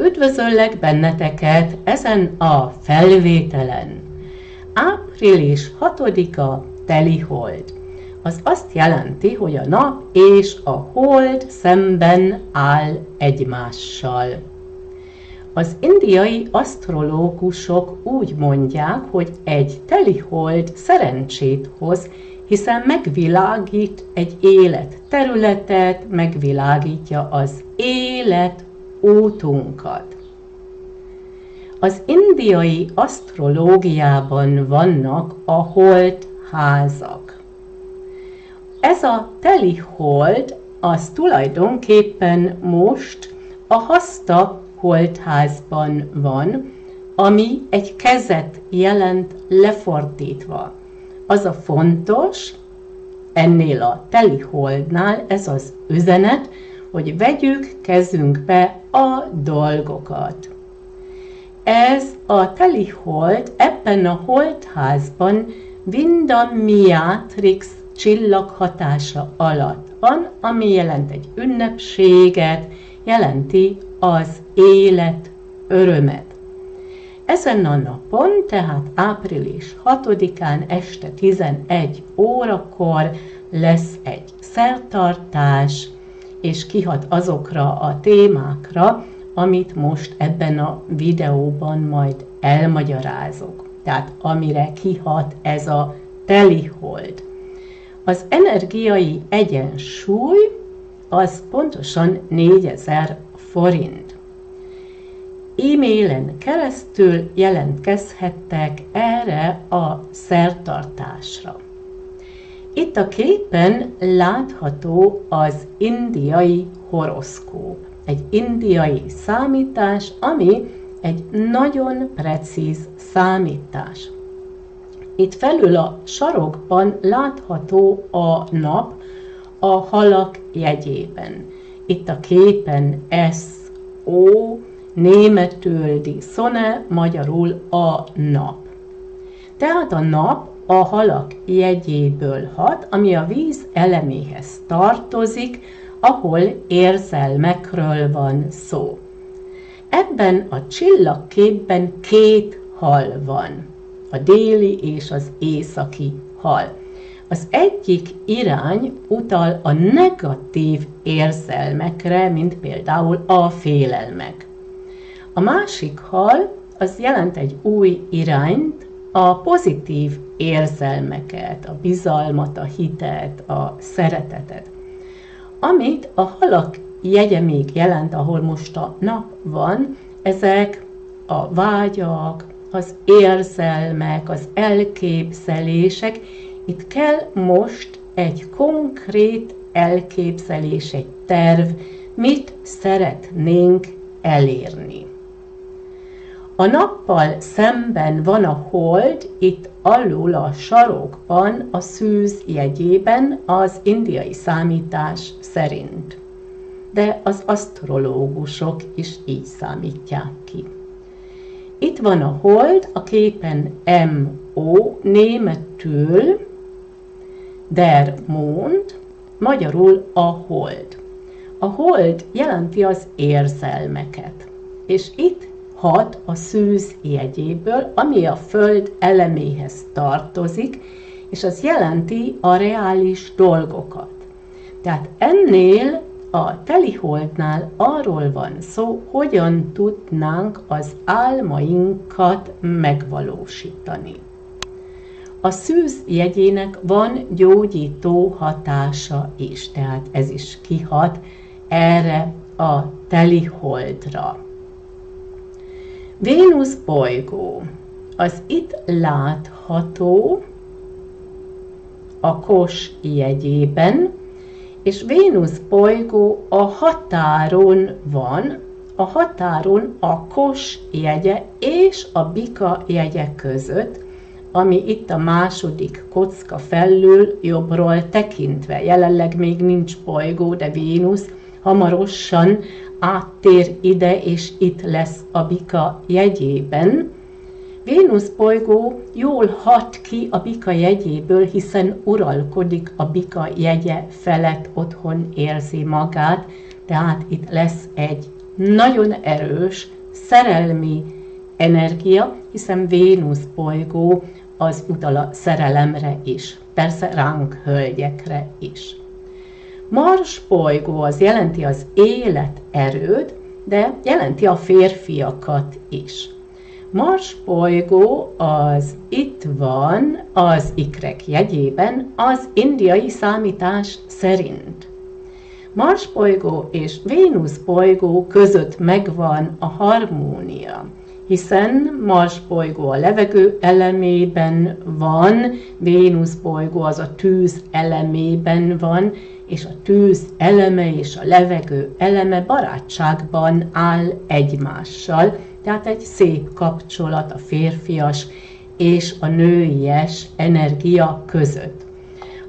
Üdvözöllek benneteket ezen a felvételen. Április 6-a teli hold. Az azt jelenti, hogy a nap és a hold szemben áll egymással. Az indiai asztrológusok úgy mondják, hogy egy teli hold szerencsét hoz, hiszen megvilágít egy élet területet, megvilágítja az élet útunkat. Az indiai asztrológiában vannak a holt házak. Ez a teli hold az tulajdonképpen most a haszta holtházban van, ami egy kezet jelent lefordítva. Az a fontos, ennél a teli holdnál ez az üzenet, hogy vegyük kezünkbe a dolgokat. Ez a teli hold ebben a holdházban Vinda Miatrix csillag hatása alatt van, ami jelent egy ünnepséget, jelenti az élet örömet. Ezen a napon, tehát április 6-án este 11 órakor lesz egy szertartás, és kihat azokra a témákra, amit most ebben a videóban majd elmagyarázok. Tehát amire kihat ez a telihold. Az energiai egyensúly az pontosan 4000 forint. E-mailen keresztül jelentkezhettek erre a szertartásra. Itt a képen látható az indiai horoszkóp, egy indiai számítás, ami egy nagyon precíz számítás. Itt felül a sarokban látható a nap a halak jegyében. Itt a képen S, O, németül di szone, magyarul a nap. Tehát a nap a halak jegyéből hat, ami a víz eleméhez tartozik, ahol érzelmekről van szó. Ebben a csillagképben két hal van, a déli és az északi hal. Az egyik irány utal a negatív érzelmekre, mint például a félelmek. A másik hal az jelent egy új irányt, a pozitív érzelmeket, a bizalmat, a hitet, a szeretetet. Amit a halak jegye még jelent, ahol most a nap van, ezek a vágyak, az érzelmek, az elképzelések. Itt kell most egy konkrét elképzelés, egy terv, mit szeretnénk elérni. A nappal szemben van a hold, itt alul a sarokban, a szűz jegyében az indiai számítás szerint. De az asztrológusok is így számítják ki. Itt van a hold, a képen M-O, németül der Mond, magyarul a hold. A hold jelenti az érzelmeket. És itt hat a szűz jegyéből, ami a föld eleméhez tartozik, és az jelenti a reális dolgokat. Tehát ennél a teliholdnál arról van szó, hogyan tudnánk az álmainkat megvalósítani. A szűz jegyének van gyógyító hatása is, tehát ez is kihat erre a teliholdra. Vénusz bolygó az itt látható a kos jegyében, és Vénusz bolygó a határon van, a határon a kos jegye és a bika jegye között, ami itt a második kocka felül jobbról tekintve. Jelenleg még nincs bolygó, de Vénusz hamarosan áttér ide, és itt lesz a bika jegyében. Vénusz bolygó jól hat ki a bika jegyéből, hiszen uralkodik a bika jegye felett, otthon érzi magát, tehát itt lesz egy nagyon erős, szerelmi energia, hiszen Vénusz bolygó az utal a szerelemre is, persze ránk hölgyekre is. Mars bolygó az jelenti az élet erőt, de jelenti a férfiakat is. Mars bolygó az itt van az ikrek jegyében az indiai számítás szerint. Mars bolygó és Vénusz bolygó között megvan a harmónia, hiszen Mars bolygó a levegő elemében van, Vénusz bolygó az a tűz elemében van, és a tűz eleme és a levegő eleme barátságban áll egymással, tehát egy szép kapcsolat a férfias és a nőies energia között.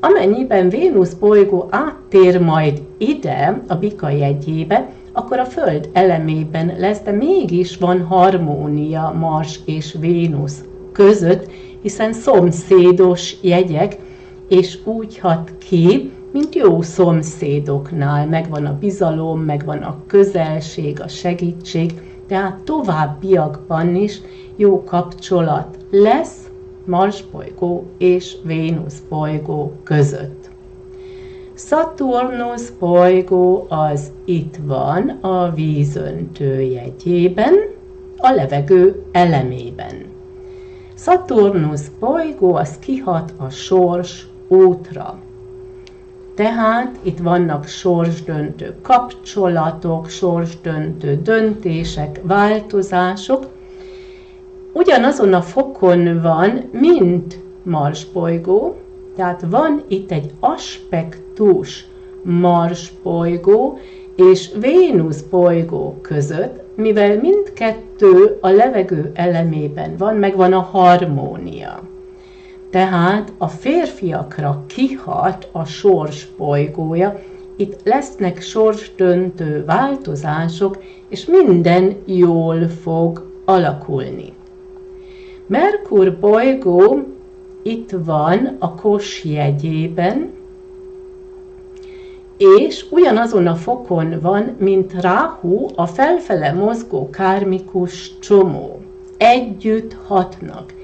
Amennyiben Vénusz bolygó áttér majd ide, a bika jegyébe, akkor a Föld elemében lesz, de mégis van harmónia Mars és Vénusz között, hiszen szomszédos jegyek, és úgy hat ki, mint jó szomszédoknál. Megvan a bizalom, megvan a közelség, a segítség, tehát továbbiakban is jó kapcsolat lesz Mars bolygó és Vénusz bolygó között. Saturnus bolygó az itt van a vízöntő jegyében, a levegő elemében. Saturnus bolygó az kihat a sors útra. Tehát itt vannak sorsdöntő kapcsolatok, sorsdöntő döntések, változások. Ugyanazon a fokon van, mint Mars bolygó, tehát van itt egy aspektus Mars bolygó és Vénusz bolygó között, mivel mindkettő a levegő elemében van, megvan a harmónia. Tehát a férfiakra kihat a sors bolygója, itt lesznek sorsdöntő változások, és minden jól fog alakulni. Merkur bolygó itt van a kos jegyében, és ugyanazon a fokon van, mint Ráhu, a felfele mozgó kármikus csomó. Együtt hatnak.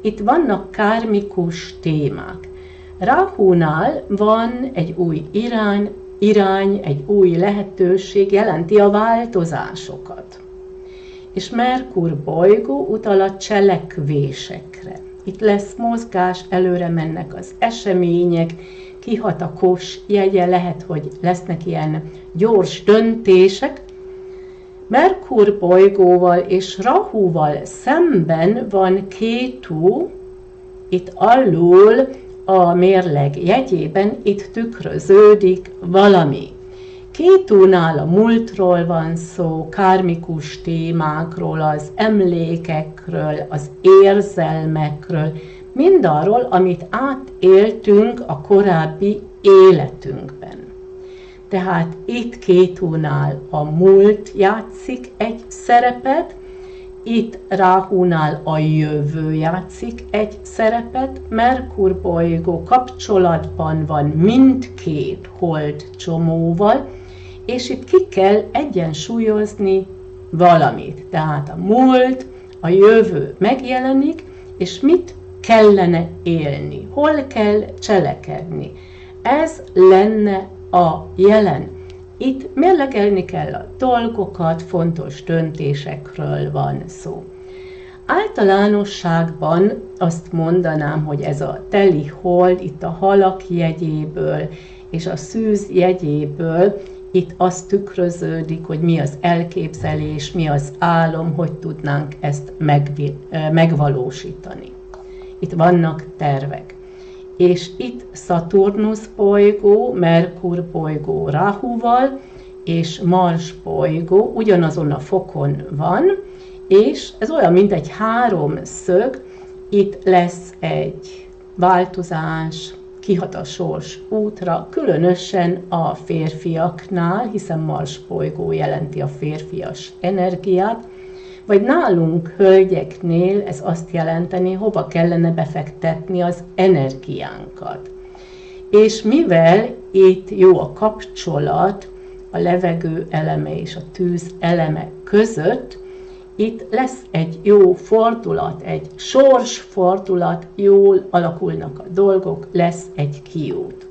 Itt vannak kármikus témák. Rahunál van egy új irány, irány, egy új lehetőség, jelenti a változásokat. És Merkur bolygó utal a cselekvésekre. Itt lesz mozgás, előre mennek az események, kihat a kos jegye, lehet, hogy lesznek ilyen gyors döntések, Merkur bolygóval és Rahuval szemben van Kétu, itt alul a mérleg jegyében itt tükröződik valami. Kétúnál a múltról van szó, kármikus témákról, az emlékekről, az érzelmekről, mindarról, amit átéltünk a korábbi életünkben. Tehát itt Kétúnál a múlt játszik egy szerepet, itt Ráhúnál a jövő játszik egy szerepet, Merkur bolygó kapcsolatban van mindkét hold csomóval, és itt ki kell egyensúlyozni valamit. Tehát a múlt, a jövő megjelenik, és mit kellene élni, hol kell cselekedni. Ez lenne a jelen. Itt mérlegelni kell a dolgokat, fontos döntésekről van szó. Általánosságban azt mondanám, hogy ez a teli hold itt a halak jegyéből és a szűz jegyéből itt az tükröződik, hogy mi az elképzelés, mi az álom, hogy tudnánk ezt megvalósítani. Itt vannak tervek és itt Saturnus bolygó, Merkur bolygó Rahuval, és Mars bolygó ugyanazon a fokon van, és ez olyan, mint egy háromszög, itt lesz egy változás, kihat a sors útra, különösen a férfiaknál, hiszen Mars bolygó jelenti a férfias energiát, vagy nálunk hölgyeknél ez azt jelenteni, hova kellene befektetni az energiánkat. És mivel itt jó a kapcsolat a levegő eleme és a tűz eleme között, itt lesz egy jó fordulat, egy sors fordulat, jól alakulnak a dolgok, lesz egy kiút.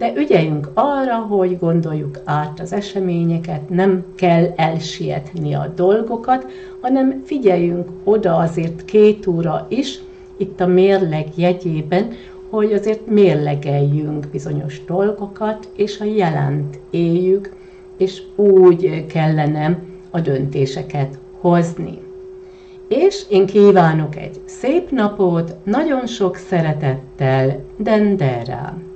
De ügyeljünk arra, hogy gondoljuk át az eseményeket, nem kell elsietni a dolgokat, hanem figyeljünk oda azért két óra is, itt a mérleg jegyében, hogy azért mérlegeljünk bizonyos dolgokat, és a jelent éljük, és úgy kellene a döntéseket hozni. És én kívánok egy szép napot, nagyon sok szeretettel, Dendera!